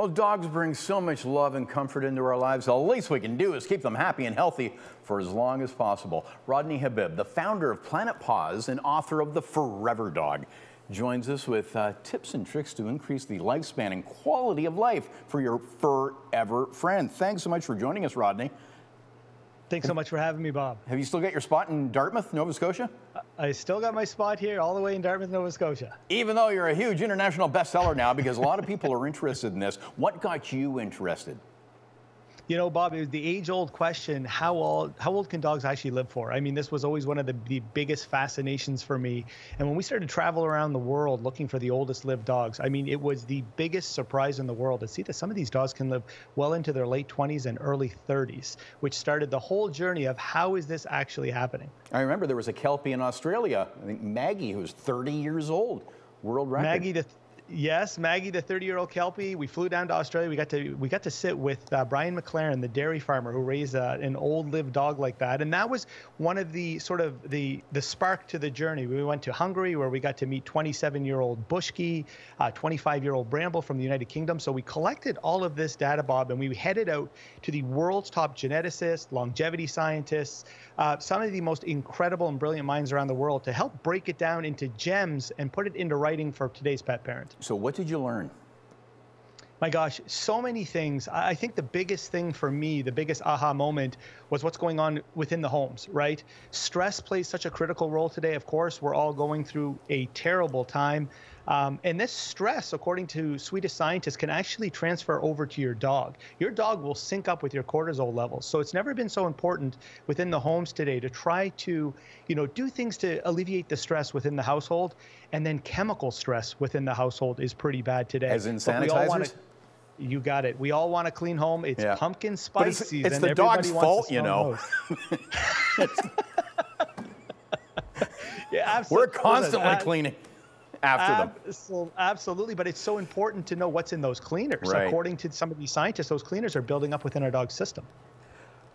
Well, dogs bring so much love and comfort into our lives. The least we can do is keep them happy and healthy for as long as possible. Rodney Habib, the founder of Planet Paws and author of The Forever Dog, joins us with uh, tips and tricks to increase the lifespan and quality of life for your forever friend. Thanks so much for joining us, Rodney. Thanks so much for having me, Bob. Have you still got your spot in Dartmouth, Nova Scotia? I still got my spot here all the way in Dartmouth, Nova Scotia. Even though you're a huge international bestseller now, because a lot of people are interested in this, what got you interested? You know, Bob, it was the age-old question: how old how old can dogs actually live for? I mean, this was always one of the, the biggest fascinations for me. And when we started to travel around the world looking for the oldest lived dogs, I mean, it was the biggest surprise in the world to see that some of these dogs can live well into their late 20s and early 30s, which started the whole journey of how is this actually happening. I remember there was a Kelpie in Australia, I think Maggie, who was 30 years old, world record. Maggie, the Yes, Maggie, the 30-year-old Kelpie. We flew down to Australia. We got to we got to sit with uh, Brian McLaren, the dairy farmer who raised uh, an old lived dog like that, and that was one of the sort of the the spark to the journey. We went to Hungary where we got to meet 27-year-old Bushki, 25-year-old uh, Bramble from the United Kingdom. So we collected all of this data, Bob, and we headed out to the world's top geneticists, longevity scientists, uh, some of the most incredible and brilliant minds around the world to help break it down into gems and put it into writing for today's pet parent. So what did you learn? My gosh, so many things. I think the biggest thing for me, the biggest aha moment was what's going on within the homes, right? Stress plays such a critical role today. Of course, we're all going through a terrible time. Um, and this stress, according to Swedish scientists, can actually transfer over to your dog. Your dog will sync up with your cortisol levels. So it's never been so important within the homes today to try to, you know, do things to alleviate the stress within the household. And then chemical stress within the household is pretty bad today. As in sanitizers? You got it. We all want a clean home. It's yeah. pumpkin spice it's, season. It's the dog's fault, you know. yeah, absolutely. We're constantly cleaning after them. Absolutely, but it's so important to know what's in those cleaners. Right. According to some of these scientists, those cleaners are building up within our dog's system.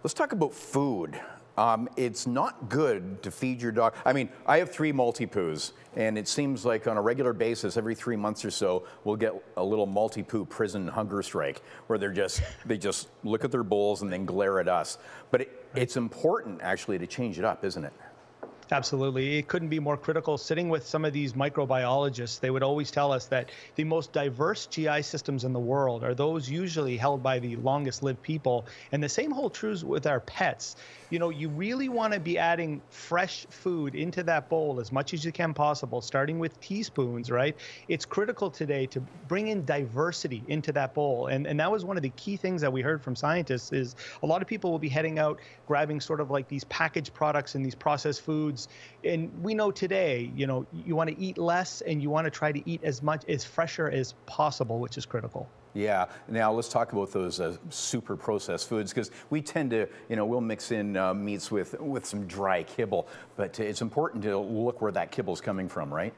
Let's talk about food. Um, it's not good to feed your dog. I mean, I have three Maltipoos, and it seems like on a regular basis, every three months or so, we'll get a little Maltipoo prison hunger strike, where they're just they just look at their bowls and then glare at us. But it, it's important actually to change it up, isn't it? Absolutely. It couldn't be more critical. Sitting with some of these microbiologists, they would always tell us that the most diverse GI systems in the world are those usually held by the longest lived people. And the same holds true with our pets. You know, you really want to be adding fresh food into that bowl as much as you can possible, starting with teaspoons, right? It's critical today to bring in diversity into that bowl. And, and that was one of the key things that we heard from scientists is a lot of people will be heading out, grabbing sort of like these packaged products and these processed foods foods. And we know today, you know, you want to eat less and you want to try to eat as much as fresher as possible, which is critical. Yeah. Now let's talk about those uh, super processed foods because we tend to, you know, we'll mix in uh, meats with with some dry kibble, but it's important to look where that kibble is coming from, right?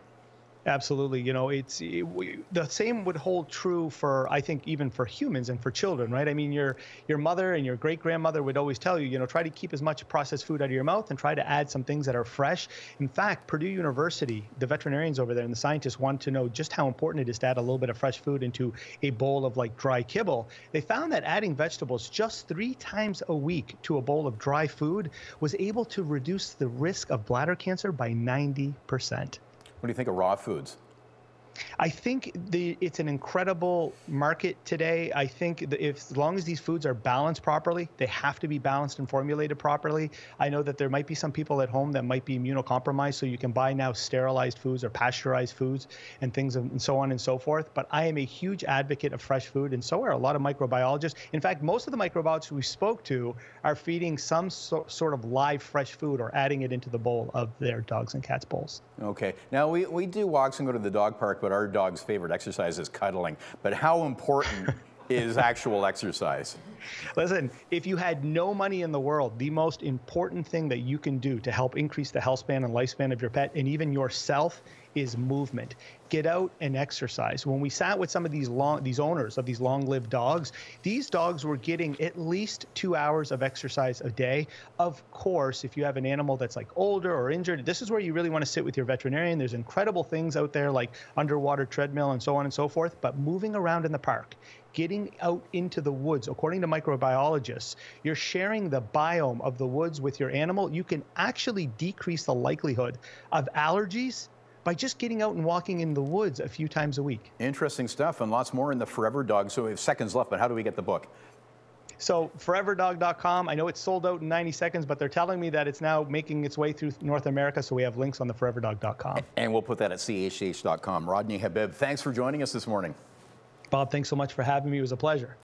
Absolutely. You know, it's it, we, the same would hold true for I think even for humans and for children, right? I mean, your your mother and your great grandmother would always tell you, you know, try to keep as much processed food out of your mouth and try to add some things that are fresh. In fact, Purdue University, the veterinarians over there and the scientists want to know just how important it is to add a little bit of fresh food into a bowl of like dry kibble. They found that adding vegetables just three times a week to a bowl of dry food was able to reduce the risk of bladder cancer by 90 percent. What do you think of raw foods? I think the, it's an incredible market today. I think if as long as these foods are balanced properly, they have to be balanced and formulated properly. I know that there might be some people at home that might be immunocompromised, so you can buy now sterilized foods or pasteurized foods and things and so on and so forth. But I am a huge advocate of fresh food, and so are a lot of microbiologists. In fact, most of the microbiologists we spoke to are feeding some so, sort of live fresh food or adding it into the bowl of their dogs and cats' bowls. Okay. Now we, we do walks and go to the dog park, but our dog's favorite exercise is cuddling. But how important is actual exercise? Listen, if you had no money in the world, the most important thing that you can do to help increase the health span and lifespan of your pet and even yourself is movement. Get out and exercise. When we sat with some of these long these owners of these long-lived dogs, these dogs were getting at least 2 hours of exercise a day. Of course, if you have an animal that's like older or injured, this is where you really want to sit with your veterinarian. There's incredible things out there like underwater treadmill and so on and so forth, but moving around in the park getting out into the woods, according to microbiologists, you're sharing the biome of the woods with your animal. You can actually decrease the likelihood of allergies by just getting out and walking in the woods a few times a week. Interesting stuff, and lots more in the Forever Dog. So we have seconds left, but how do we get the book? So foreverdog.com. I know it's sold out in 90 seconds, but they're telling me that it's now making its way through North America. So we have links on the foreverdog.com. And we'll put that at chch.com. Rodney Habib, thanks for joining us this morning. Bob, thanks so much for having me. It was a pleasure.